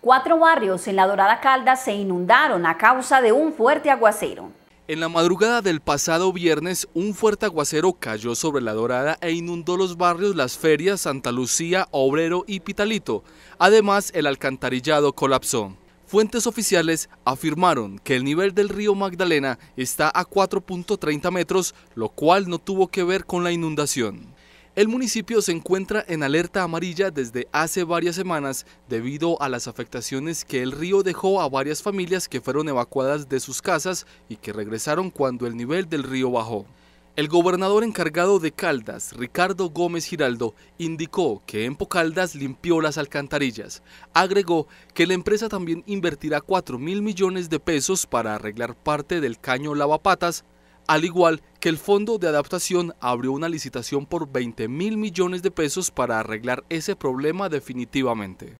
Cuatro barrios en la Dorada Caldas se inundaron a causa de un fuerte aguacero. En la madrugada del pasado viernes, un fuerte aguacero cayó sobre la Dorada e inundó los barrios Las Ferias, Santa Lucía, Obrero y Pitalito. Además, el alcantarillado colapsó. Fuentes oficiales afirmaron que el nivel del río Magdalena está a 4.30 metros, lo cual no tuvo que ver con la inundación. El municipio se encuentra en alerta amarilla desde hace varias semanas debido a las afectaciones que el río dejó a varias familias que fueron evacuadas de sus casas y que regresaron cuando el nivel del río bajó. El gobernador encargado de Caldas, Ricardo Gómez Giraldo, indicó que Empo Caldas limpió las alcantarillas. Agregó que la empresa también invertirá 4 mil millones de pesos para arreglar parte del caño lavapatas, al igual que el Fondo de Adaptación abrió una licitación por 20 mil millones de pesos para arreglar ese problema definitivamente.